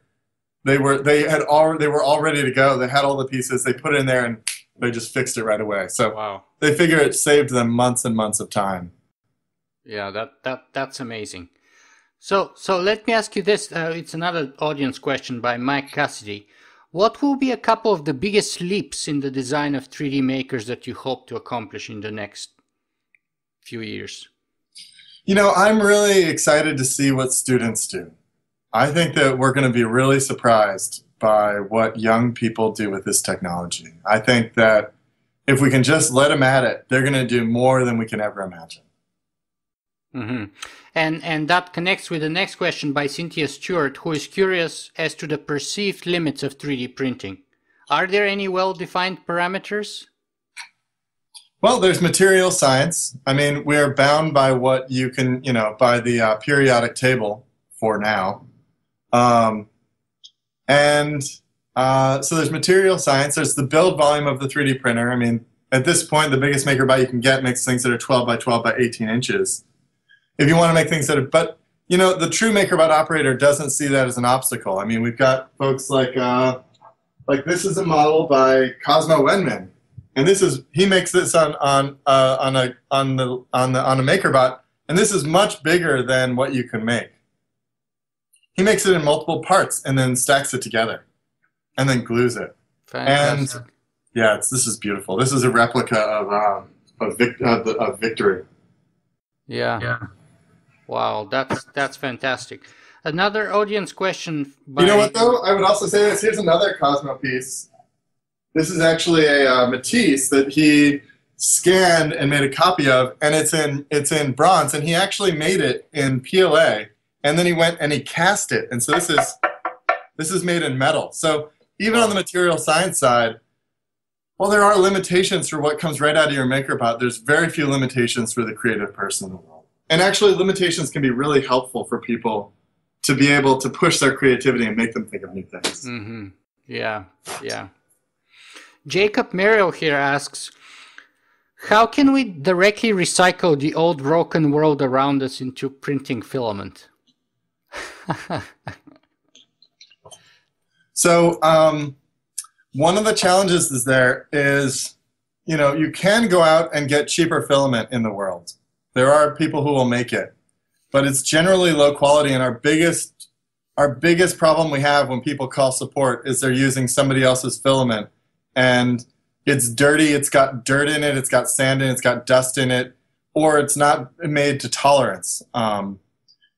they were they had all they were all ready to go. They had all the pieces. They put it in there and they just fixed it right away. So Wow. they figure it saved them months and months of time. Yeah, that that that's amazing. So so let me ask you this. Uh, it's another audience question by Mike Cassidy. What will be a couple of the biggest leaps in the design of 3D makers that you hope to accomplish in the next few years? You know, I'm really excited to see what students do. I think that we're going to be really surprised by what young people do with this technology. I think that if we can just let them at it, they're going to do more than we can ever imagine. Hmm And and that connects with the next question by Cynthia Stewart, who is curious as to the perceived limits of 3D printing. Are there any well-defined parameters? Well, there's material science. I mean, we're bound by what you can, you know, by the uh, periodic table for now. Um, and uh, so there's material science. There's the build volume of the 3D printer. I mean, at this point, the biggest MakerBot you can get makes things that are 12 by 12 by 18 inches. If you want to make things that are, but you know, the true MakerBot operator doesn't see that as an obstacle. I mean, we've got folks like, uh, like this is a model by Cosmo Wenman, and this is he makes this on on uh, on a on the on the on a MakerBot, and this is much bigger than what you can make. He makes it in multiple parts and then stacks it together, and then glues it. Fantastic. Yeah, it's, this is beautiful. This is a replica of um, of, Vic, of, the, of Victory. yeah. Yeah. Wow, that's that's fantastic. Another audience question. By, You know what though? I would also say this. Here's another Cosmo piece. This is actually a uh, Matisse that he scanned and made a copy of, and it's in it's in bronze. And he actually made it in PLA, and then he went and he cast it. And so this is this is made in metal. So even on the material science side, well, there are limitations for what comes right out of your MakerBot. There's very few limitations for the creative person in the world. And actually, limitations can be really helpful for people to be able to push their creativity and make them think of new things. hmm Yeah, yeah. Jacob Merrill here asks, how can we directly recycle the old broken world around us into printing filament? So, um, one of the challenges is there is, you know, you can go out and get cheaper filament in the world. There are people who will make it, but it's generally low quality. And our biggest, our biggest problem we have when people call support is they're using somebody else's filament, and it's dirty. It's got dirt in it. It's got sand in it. It's got dust in it, or it's not made to tolerance. Um,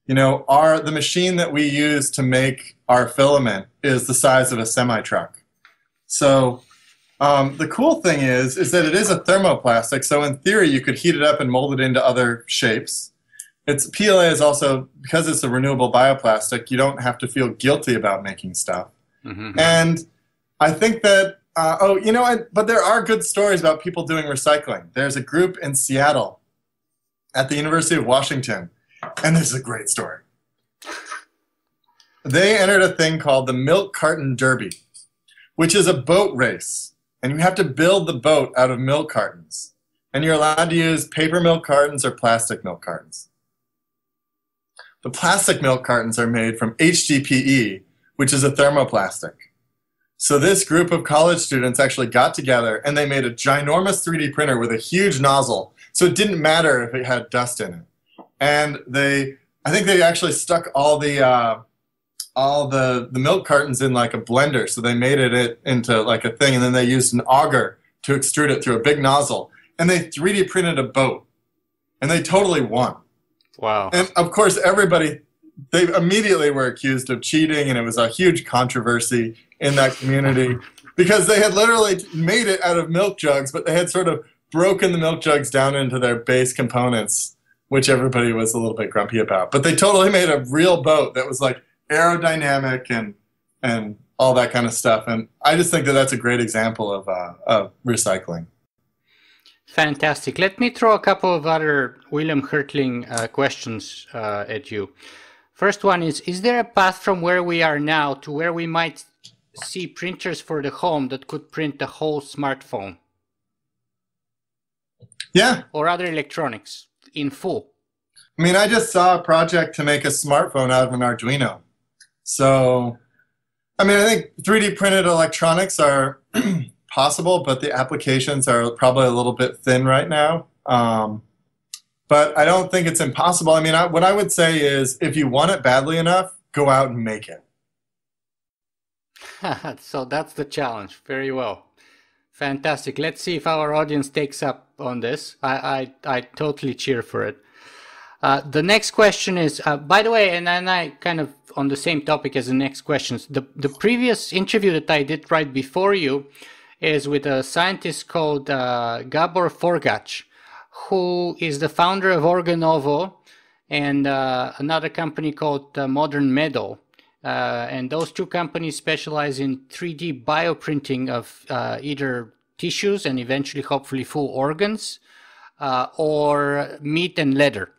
you know, our the machine that we use to make our filament is the size of a semi truck. So um, the cool thing is, is that it is a thermoplastic. So in theory, you could heat it up and mold it into other shapes. it's PLA is also because it's a renewable bioplastic. You don't have to feel guilty about making stuff, mm-hmm. and I think that uh, oh, you know, I, but there are good stories about people doing recycling. There's a group in Seattle at the University of Washington, and this is a great story. They entered a thing called the Milk Carton Derby, which is a boat race, and you have to build the boat out of milk cartons, and you're allowed to use paper milk cartons or plastic milk cartons. The plastic milk cartons are made from HDPE, which is a thermoplastic. So this group of college students actually got together and they made a ginormous 3D printer with a huge nozzle. So it didn't matter if it had dust in it. And they, I think they actually stuck all the uh, all the the milk cartons in like a blender. So they made it, it into like a thing, and then they used an auger to extrude it through a big nozzle. And they 3D printed a boat, and they totally won. Wow! And of course, everybody they immediately were accused of cheating, and it was a huge controversy in that community because they had literally made it out of milk jugs, but they had sort of broken the milk jugs down into their base components, which everybody was a little bit grumpy about. But they totally made a real boat that was like aerodynamic and and all that kind of stuff. And I just think that that's a great example of, uh, of recycling. Fantastic. Let me throw a couple of other William Hertling uh, questions uh, at you. First one is Is there a path from where we are now to where we might see printers for the home that could print the whole smartphone. Yeah. Or other electronics in full. I mean, I just saw a project to make a smartphone out of an Arduino. So, I mean, I think 3D printed electronics are possible, but the applications are probably a little bit thin right now. Um, but I don't think it's impossible. I mean, I, what I would say is if you want it badly enough, go out and make it. so that's the challenge. Very well. Fantastic. Let's see if our audience takes up on this. I, I, I totally cheer for it. Uh, the next question is, uh, by the way, and then I kind of on the same topic as the next questions. The, the previous interview that I did right before you is with a scientist called uh, Gabor Forgacs, who is the founder of Organovo and uh, another company called uh, Modern Meadow. Uh, and those two companies specialize in 3D bioprinting of uh, either tissues and eventually, hopefully, full organs uh, or meat and leather.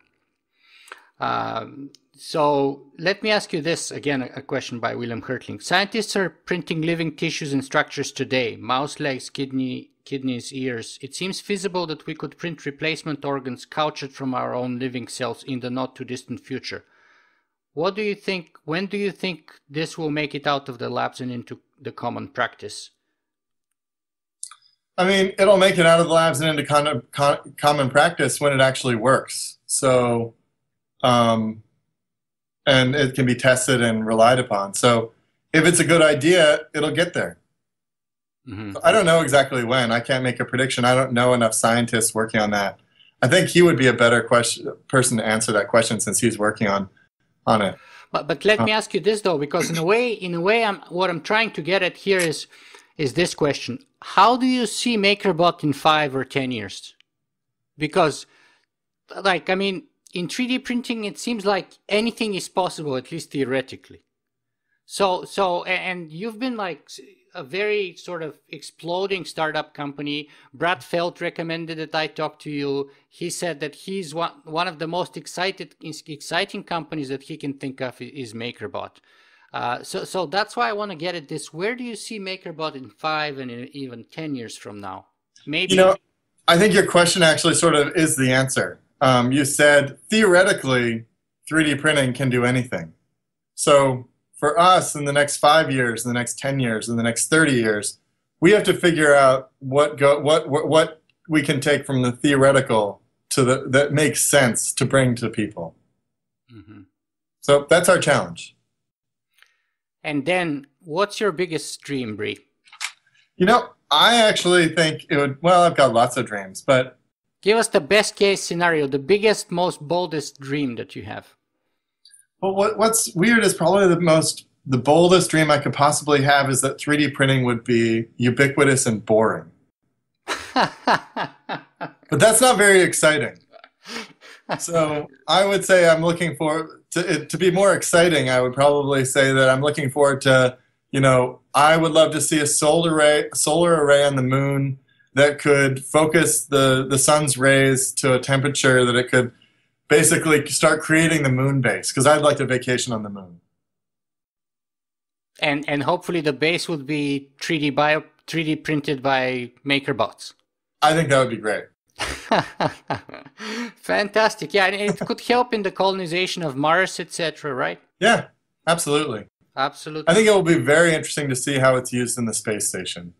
Um, so let me ask you this again a question by William Hertling. Scientists are printing living tissues and structures today mouse legs, kidney, kidneys, ears. It seems feasible that we could print replacement organs cultured from our own living cells in the not too distant future. What do you think? When do you think this will make it out of the labs and into the common practice? I mean, it'll make it out of the labs and into common practice when it actually works. So, um, and it can be tested and relied upon. So, if it's a good idea, it'll get there. Mm-hmm. I don't know exactly when. I can't make a prediction. I don't know enough scientists working on that. I think he would be a better question, person to answer that question since he's working on on it. But but let me ask you this though, because in a way, in a way, I'm what I'm trying to get at here is is this question: How do you see MakerBot in five or ten years? Because, like, I mean, in 3D printing, it seems like anything is possible, at least theoretically. So so, and you've been like a very sort of exploding startup company. Brad Feld recommended that I talk to you. He said that he's one, one of the most excited, exciting companies that he can think of is MakerBot. Uh, so, so that's why I want to get at this. Where do you see MakerBot in five and in even 10 years from now? Maybe. You know, I think your question actually sort of is the answer. Um, you said theoretically, 3D printing can do anything. So for us in the next five years, in the next 10 years, in the next 30 years, we have to figure out what go, what, what, what we can take from the theoretical to the that makes sense to bring to people. Mm-hmm. So that's our challenge. And then, what's your biggest dream, Bre? You know, I actually think it would. Well, I've got lots of dreams, but give us the best case scenario, the biggest, most boldest dream that you have. Well, what, what's weird is probably the most, the boldest dream I could possibly have is that 3D printing would be ubiquitous and boring. but that's not very exciting. so I would say I'm looking for to to be more exciting. I would probably say that I'm looking forward to you know I would love to see a solar array solar array on the moon that could focus the the sun's rays to a temperature that it could basically start creating the moon base because I'd like to vacation on the moon. And and hopefully the base would be 3D bio 3D printed by MakerBots. I think that would be great. Fantastic. Yeah, and it could help in the colonization of Mars, etc., right? Yeah, absolutely. Absolutely. I think it will be very interesting to see how it's used in the space station.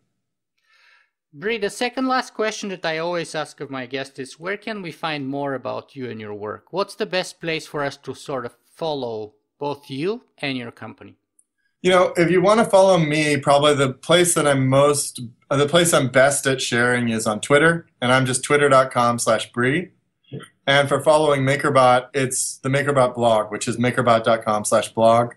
Bre, the second last question that I always ask of my guests is where can we find more about you and your work? What's the best place for us to sort of follow both you and your company? You know, if you want to follow me, probably the place that I'm most, the place I'm best at sharing is on Twitter, and I'm just twitter.com slash Bre. And for following MakerBot, it's the MakerBot blog, which is makerbot.com slash blog.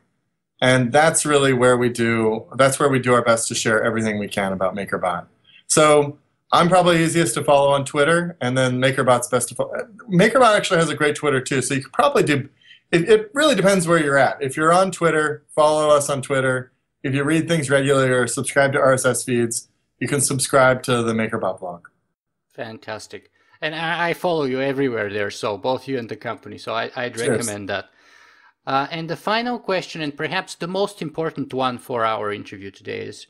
And that's really where we do, that's where we do our best to share everything we can about MakerBot. So I'm probably easiest to follow on Twitter, and then MakerBot's best to follow. MakerBot actually has a great Twitter too, so you could probably do it, it really depends where you're at. If you're on Twitter, follow us on Twitter. If you read things regularly or subscribe to RSS feeds, you can subscribe to the MakerBot blog. Fantastic. And I follow you everywhere there, so both you and the company. So I, would recommend that. Uh, and the final question, and perhaps the most important one for our interview today, is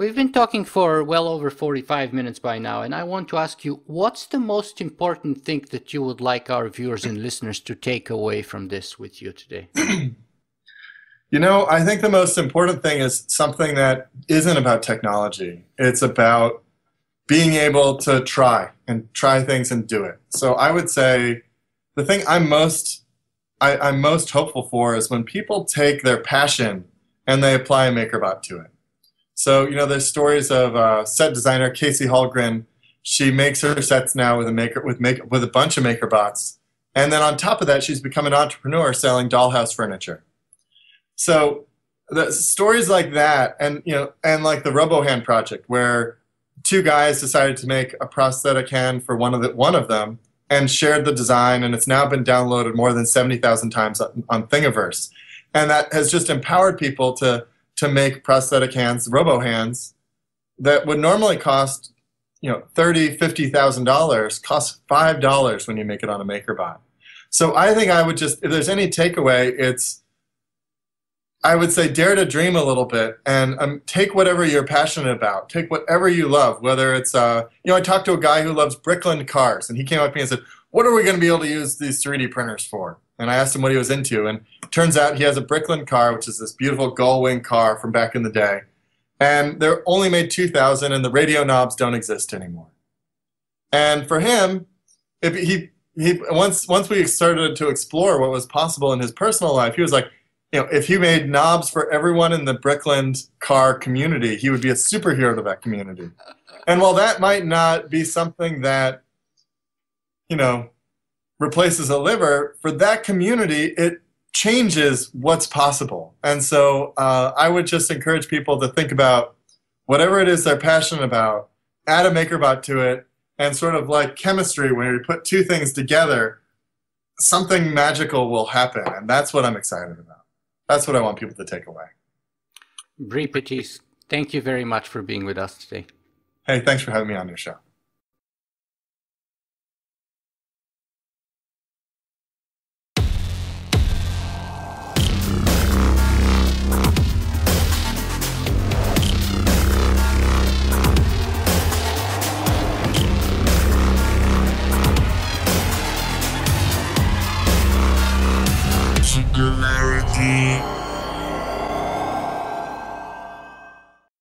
We've been talking for well over 45 minutes by now, and I want to ask you what's the most important thing that you would like our viewers and listeners to take away from this with you today? you know, I think the most important thing is something that isn't about technology, it's about being able to try and try things and do it. So I would say the thing I'm most I, I'm most hopeful for is when people take their passion and they apply a MakerBot to it. So you know, there's stories of uh, set designer Casey Hallgren. She makes her sets now with a maker with make with a bunch of maker bots, and then on top of that, she's become an entrepreneur selling dollhouse furniture. So the stories like that, and you know, and like the RoboHand project, where two guys decided to make a prosthetic hand for one of the one of them and shared the design, and it's now been downloaded more than seventy thousand times on, on Thingiverse, and that has just empowered people to to make prosthetic hands, robo hands, that would normally cost you know thirty, fifty thousand dollars, cost five dollars when you make it on a MakerBot. So I think I would just, if there's any takeaway, it's I would say dare to dream a little bit and um, take whatever you're passionate about. Take whatever you love, whether it's, uh, you know, I talked to a guy who loves Bricklin cars, and he came up to me and said, What are we going to be able to use these 3D printers for? and I asked him what he was into, and turns out he has a Bricklin car, which is this beautiful gull wing car from back in the day, and they're only made 2,000, and the radio knobs don't exist anymore. And for him, if he he once once we started to explore what was possible in his personal life, he was like, you know, if he made knobs for everyone in the Bricklin car community, he would be a superhero to that community. And while that might not be something that, you know, replaces a liver, for that community, it changes what's possible. And so uh, I would just encourage people to think about whatever it is they're passionate about, add a MakerBot to it, and sort of like chemistry, when you put two things together, something magical will happen. And that's what I'm excited about. That's what I want people to take away. Bre Pettis, thank you very much for being with us today. Hey, thanks for having me on your show. Singularity